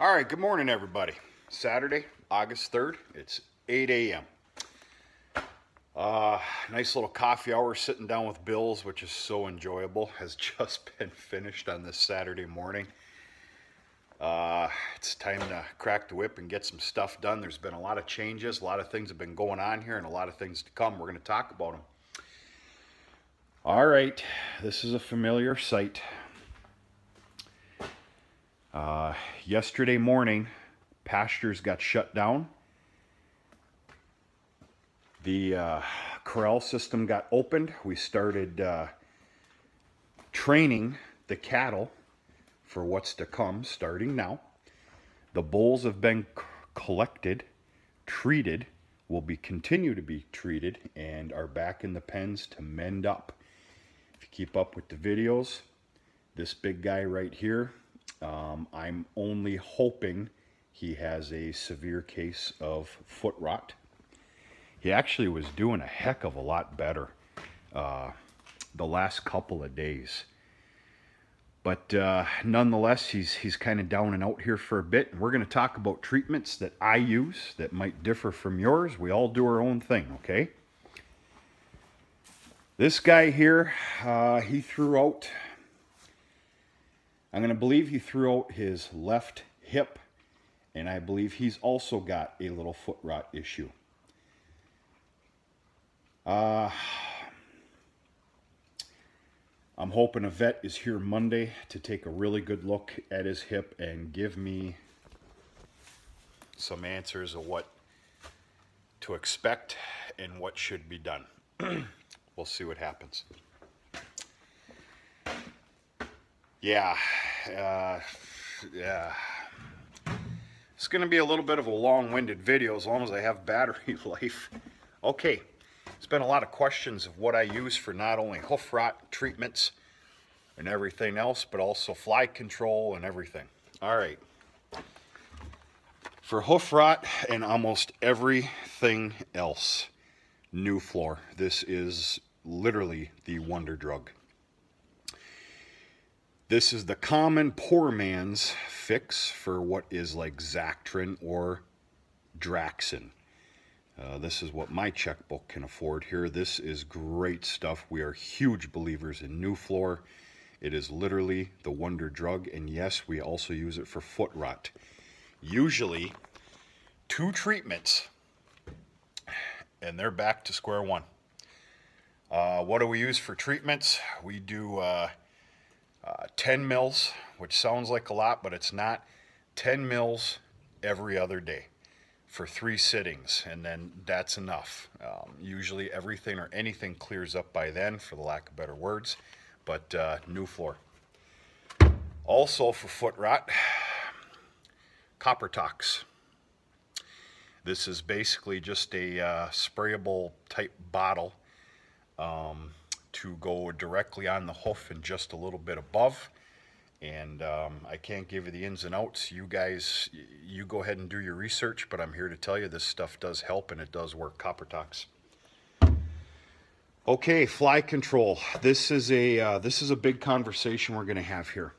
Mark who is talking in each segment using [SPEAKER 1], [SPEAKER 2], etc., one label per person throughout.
[SPEAKER 1] All right, good morning, everybody. Saturday, August 3rd. It's 8 a.m. Uh, nice little coffee hour sitting down with Bills, which is so enjoyable, has just been finished on this Saturday morning. Uh, it's time to crack the whip and get some stuff done. There's been a lot of changes, a lot of things have been going on here, and a lot of things to come. We're going to talk about them. All right, this is a familiar sight. Uh, yesterday morning, pastures got shut down. The uh, corral system got opened. We started uh, training the cattle for what's to come starting now. The bulls have been collected, treated, will be continue to be treated, and are back in the pens to mend up. If you keep up with the videos, this big guy right here, um, I'm only hoping he has a severe case of foot rot. He actually was doing a heck of a lot better uh, the last couple of days. But uh, nonetheless, he's, he's kind of down and out here for a bit. And we're going to talk about treatments that I use that might differ from yours. We all do our own thing, okay? This guy here, uh, he threw out, I'm going to believe he threw out his left hip. And I believe he's also got a little foot rot issue. Uh, I'm hoping a vet is here Monday to take a really good look at his hip and give me some answers of what to expect and what should be done. we'll see what happens. Yeah, uh, yeah. It's going to be a little bit of a long-winded video as long as I have battery life. Okay, it's been a lot of questions of what I use for not only hoof rot treatments and everything else, but also fly control and everything. All right. For hoof rot and almost everything else, Nuflor. This is literally the wonder drug. This is the common poor man's fix for what is like Zactran or Draxxin. Uh, this is what my checkbook can afford here. This is great stuff. We are huge believers in Nuflor. It is literally the wonder drug, and yes, we also use it for foot rot. Usually, two treatments, and they're back to square one. Uh, what do we use for treatments? We do uh, uh, 10 mils, which sounds like a lot, but it's not. 10 mils every other day for three sittings, and then that's enough. Um, usually everything or anything clears up by then, for the lack of better words, but uh, floor. Also for foot rot, Koppertox. This is basically just a uh, sprayable type bottle um, to go directly on the hoof and just a little bit above and um, I can't give you the ins and outs. You guys, you go ahead and do your research, but I'm here to tell you this stuff does help and it does work. Koppertox. Okay, fly control. This is a uh, this is a big conversation we're going to have here.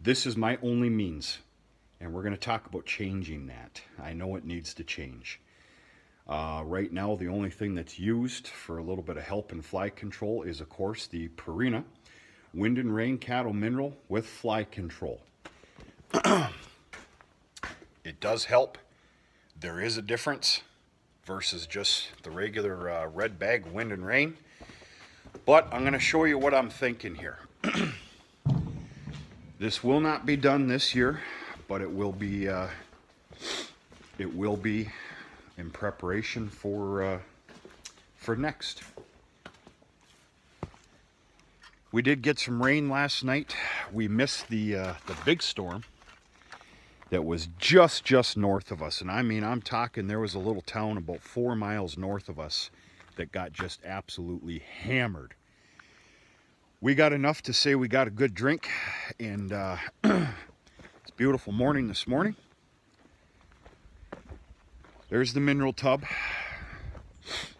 [SPEAKER 1] This is my only means, and we're going to talk about changing that. I know it needs to change. Uh, right now, the only thing that's used for a little bit of help in fly control is, of course, the Purina Wind and Rain Cattle Mineral with fly control. it does help. There is a difference versus just the regular uh, red bag Wind and Rain. But I'm going to show you what I'm thinking here. this will not be done this year, but it will be uh, it will be in preparation for uh, for next. We did get some rain last night. We missed the uh, the big storm that was just just north of us, and I mean I'm talking there was a little town about four miles north of us that got just absolutely hammered. We got enough to say we got a good drink, and uh, it's beautiful morning this morning. There's the mineral tub.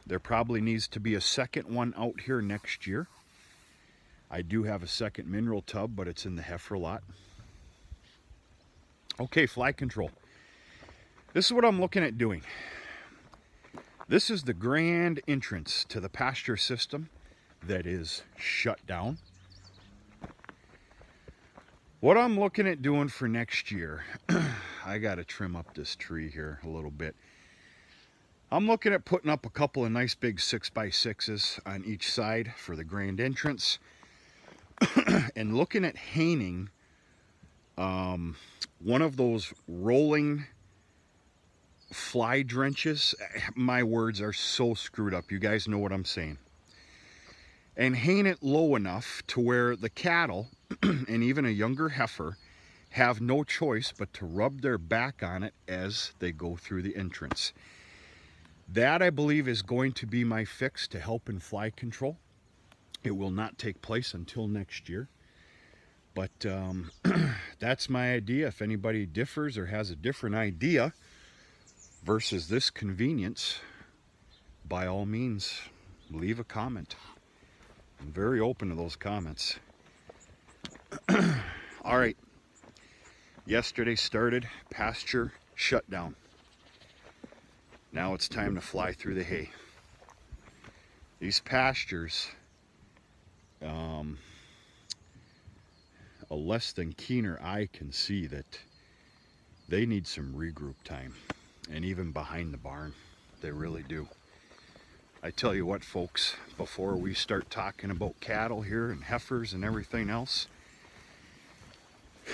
[SPEAKER 1] There probably needs to be a second one out here next year. I do have a second mineral tub, but it's in the heifer lot. Okay, fly control. This is what I'm looking at doing. This is the grand entrance to the pasture system that is shut down. What I'm looking at doing for next year, I got to trim up this tree here a little bit. I'm looking at putting up a couple of nice big 6 by 6s on each side for the grand entrance and looking at hanging um, one of those rolling fly drenches. My words are so screwed up. You guys know what I'm saying. And hang it low enough to where the cattle and even a younger heifer have no choice but to rub their back on it as they go through the entrance. That, I believe, is going to be my fix to help in fly control. It will not take place until next year. But um, that's my idea. If anybody differs or has a different idea versus this convenience, by all means, leave a comment. I'm very open to those comments. all right. Yesterday started pasture shutdown. Now it's time to fly through the hay. These pastures, um, a less than keener eye can see that they need some regroup time. And even behind the barn, they really do. I tell you what, folks, before we start talking about cattle here and heifers and everything else,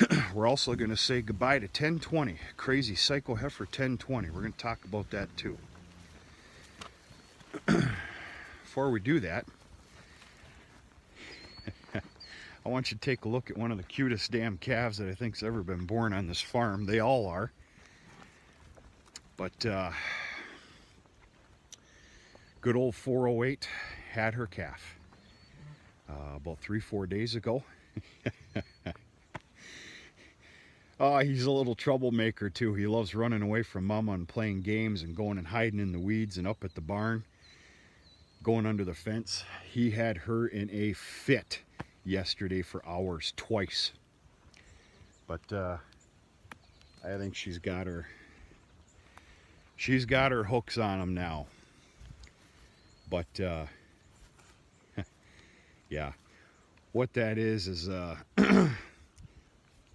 [SPEAKER 1] we're also going to say goodbye to 1020, crazy psycho heifer 1020. We're going to talk about that too. Before we do that, I want you to take a look at one of the cutest damn calves that I think's ever been born on this farm. They all are. But uh, good old 408 had her calf uh, about three, four days ago. Oh, he's a little troublemaker too. He loves running away from mama and playing games and going and hiding in the weeds and up at the barn, going under the fence. He had her in a fit yesterday for hours, twice. But uh, I think she's got her, she's got her hooks on him now. But uh, yeah, what that is is uh,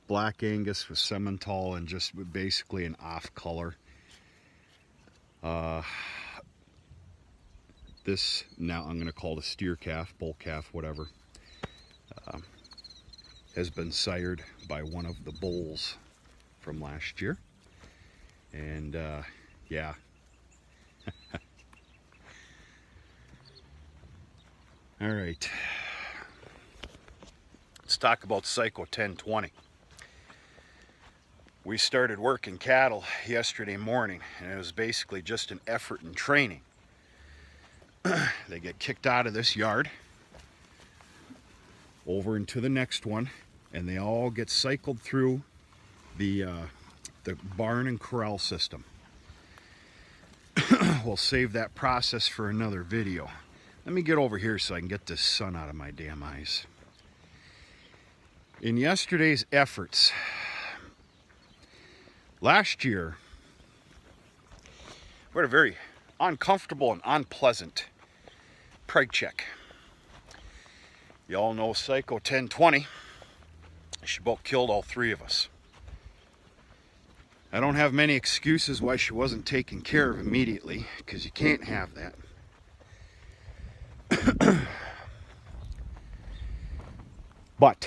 [SPEAKER 1] Black Angus with Simmental and just basically an off color. Uh, this now I'm going to call the steer calf, bull calf, whatever, uh, has been sired by one of the bulls from last year. And uh, yeah. All right. Let's talk about Psycho 1020 we started working cattle yesterday morning and it was basically just an effort and training. they get kicked out of this yard over into the next one and they all get cycled through the, uh, the barn and corral system. we'll save that process for another video. Let me get over here so I can get this sun out of my damn eyes. In yesterday's efforts, Last year, we had a very uncomfortable and unpleasant preg check. You all know Psycho 1020. She about killed all three of us. I don't have many excuses why she wasn't taken care of immediately, because you can't have that. but,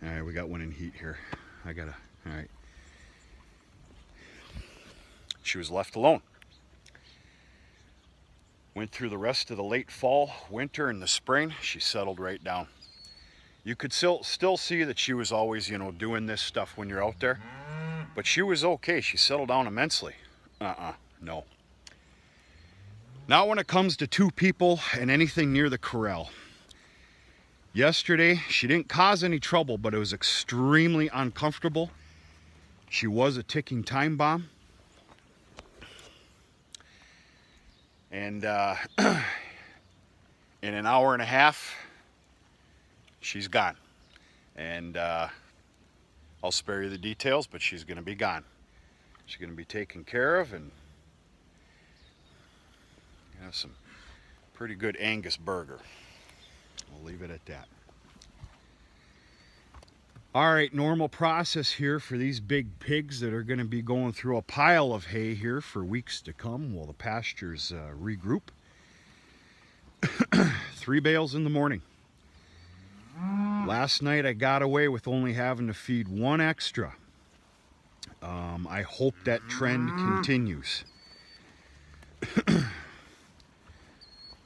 [SPEAKER 1] all right, we got one in heat here. I gotta all right. She was left alone. Went through the rest of the late fall, winter, and the spring. She settled right down. You could still still see that she was always, you know, doing this stuff when you're out there. But she was okay. She settled down immensely. Uh-uh. No. Not when it comes to two people and anything near the corral. Yesterday, she didn't cause any trouble, but it was extremely uncomfortable she was a ticking time bomb. And uh, in an hour and a half, she's gone. And uh, I'll spare you the details, but she's going to be gone. She's going to be taken care of and have some pretty good Angus burger. We'll leave it at that. All right, normal process here for these big pigs that are going to be going through a pile of hay here for weeks to come while the pastures uh, regroup. Three bales in the morning. Last night I got away with only having to feed one extra. Um, I hope that trend continues.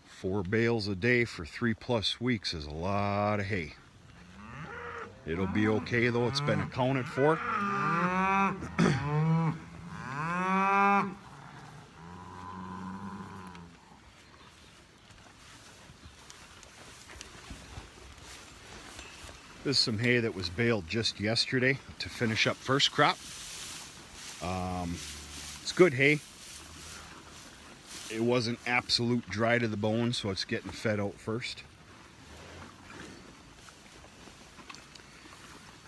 [SPEAKER 1] Four bales a day for three plus weeks is a lot of hay. It'll be okay though, it's been accounted for. This is some hay that was baled just yesterday to finish up first crop. Um, it's good hay. It wasn't absolute dry to the bone, so it's getting fed out first.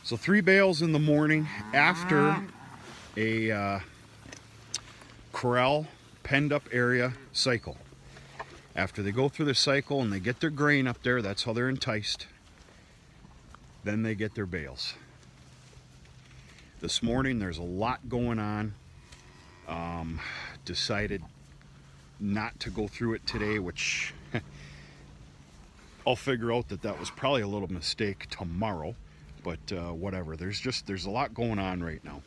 [SPEAKER 1] So three bales in the morning after a uh, corral penned up area cycle. After they go through the cycle and they get their grain up there, that's how they're enticed. Then they get their bales. This morning there's a lot going on. Um, decided not to go through it today, which I'll figure out that that was probably a little mistake tomorrow but uh, whatever. There's just there's a lot going on right now.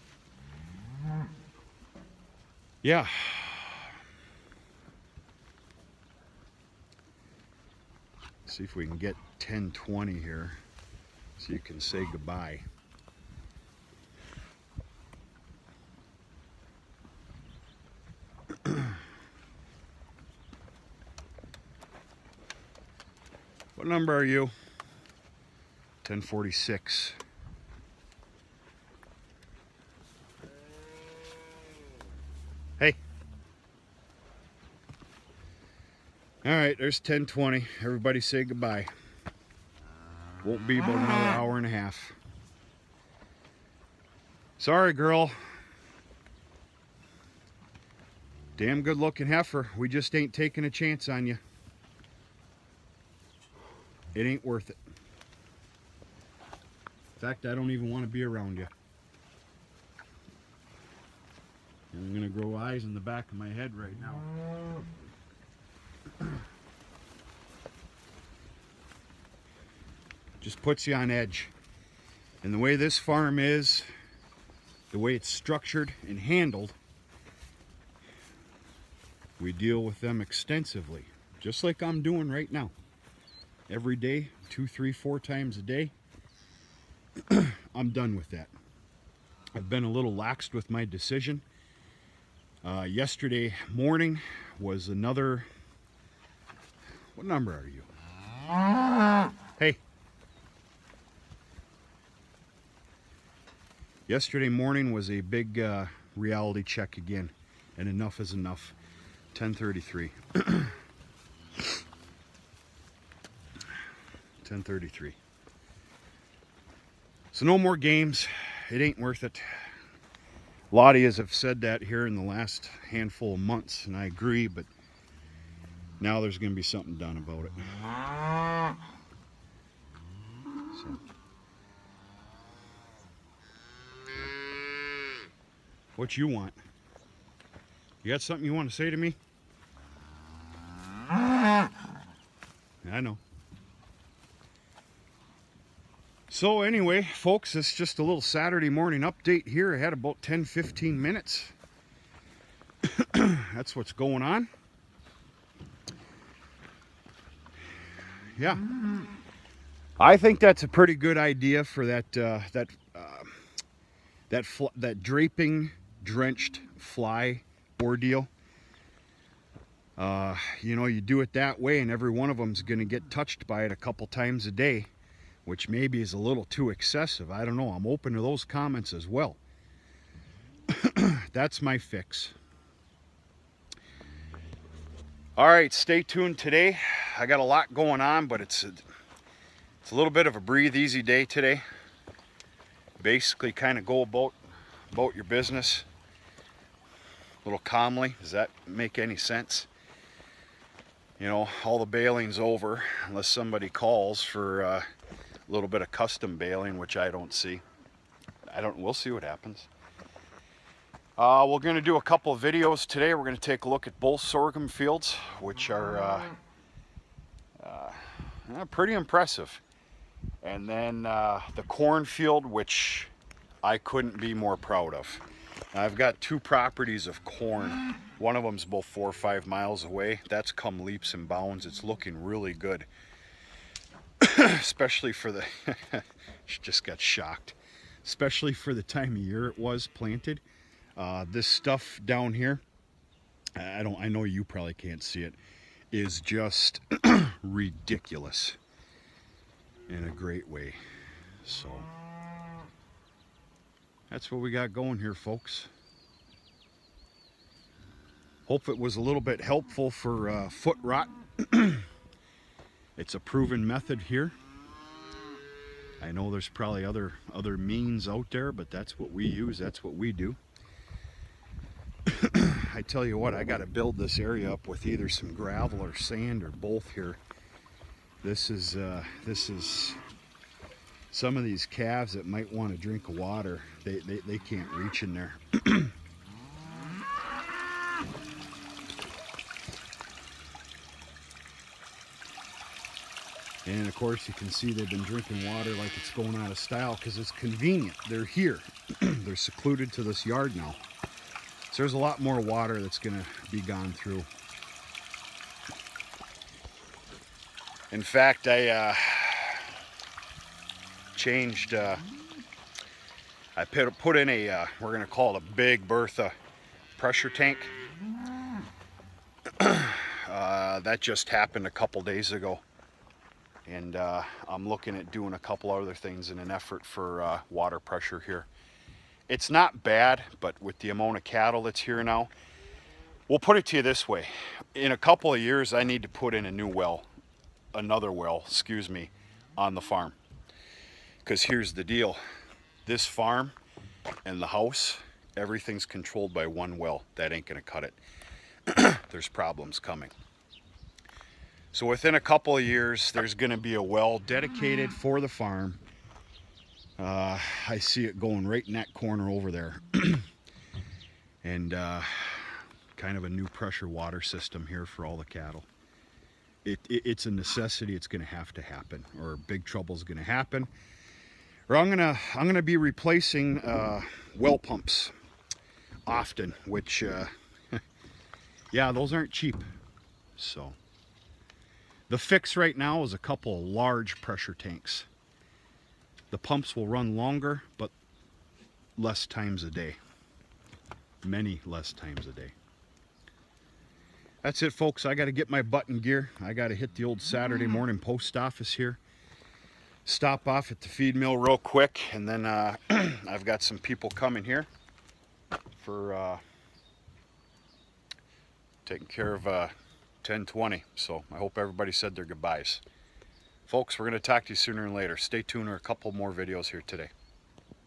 [SPEAKER 1] Yeah. See if we can get 1020 here so you can say goodbye. what number are you? 1046. Hey. All right, there's 1020. Everybody say goodbye. Won't be about another ah. hour and a half. Sorry, girl. Damn good looking heifer. We just ain't taking a chance on you. It ain't worth it. In fact, I don't even want to be around you. And I'm going to grow eyes in the back of my head right now. Just puts you on edge. And the way this farm is, the way it's structured and handled, we deal with them extensively, just like I'm doing right now. Every day, two, three, four times a day. I'm done with that. I've been a little laxed with my decision. Uh, yesterday morning was another. What number are you? Hey. Yesterday morning was a big uh, reality check again, and enough is enough. 1033. 1033. So no more games. It ain't worth it. A lot of you have said that here in the last handful of months, and I agree, but now there's going to be something done about it. So. What you want? You got something you want to say to me? I know. So anyway, folks, it's just a little Saturday morning update here. I had about 10, 15 minutes. That's what's going on. Yeah. I think that's a pretty good idea for that uh, that uh, that that draping drenched fly ordeal. Uh, you know, you do it that way, and every one of them's going to get touched by it a couple times a day which maybe is a little too excessive. I don't know. I'm open to those comments as well. That's my fix. All right, stay tuned today. I got a lot going on, but it's a, it's a little bit of a breathe easy day today. basically kind of go about about your business a little calmly. Does that make any sense? You know, all the bailing's over unless somebody calls for uh, a little bit of custom baling, which I don't see. I don't. We'll see what happens. Uh, we're going to do a couple of videos today. We're going to take a look at both sorghum fields, which are uh, uh, pretty impressive. And then uh, the cornfield, which I couldn't be more proud of. I've got two properties of corn. One of them's about four or five miles away. That's come leaps and bounds. It's looking really good. Especially for the, just got shocked. Especially for the time of year it was planted. Uh, this stuff down here, I don't, I know you probably can't see it, is just ridiculous in a great way. So that's what we got going here, folks. Hope it was a little bit helpful for uh, foot rot. it's a proven method here. I know there's probably other other means out there, but that's what we use. That's what we do. I tell you what, I got to build this area up with either some gravel or sand or both here. This is uh, this is some of these calves that might want to drink water. They they, they can't reach in there. And of course you can see they've been drinking water like it's going out of style because it's convenient. They're here. They're secluded to this yard now. So there's a lot more water that's going to be gone through. In fact, I uh, changed, uh, I put, in a, uh, we're going to call it a Big Bertha pressure tank. Uh, that just happened a couple days ago. And uh, I'm looking at doing a couple other things in an effort for uh, water pressure here. It's not bad, but with the amount of cattle that's here now, we'll put it to you this way. In a couple of years, I need to put in a new well, another well, excuse me, on the farm. Because here's the deal. This farm and the house, everything's controlled by one well. That ain't gonna cut it. There's problems coming. So within a couple of years, there's gonna be a well dedicated for the farm uh, I see it going right in that corner over there. and uh, kind of a new pressure water system here for all the cattle. It, it, it's a necessity. It's going to have to happen, or big trouble is going to happen. Or I'm gonna I'm gonna be replacing uh, well pumps often, which uh, yeah, those aren't cheap. So the fix right now is a couple of large pressure tanks. The pumps will run longer, but less times a day. Many less times a day. That's it, folks. I got to get my button gear. I got to hit the old Saturday morning post office here. Stop off at the feed mill real quick, and then uh, I've got some people coming here for uh, taking care of uh, 1020. So I hope everybody said their goodbyes. Folks, we're going to talk to you sooner and later. Stay tuned for a couple more videos here today.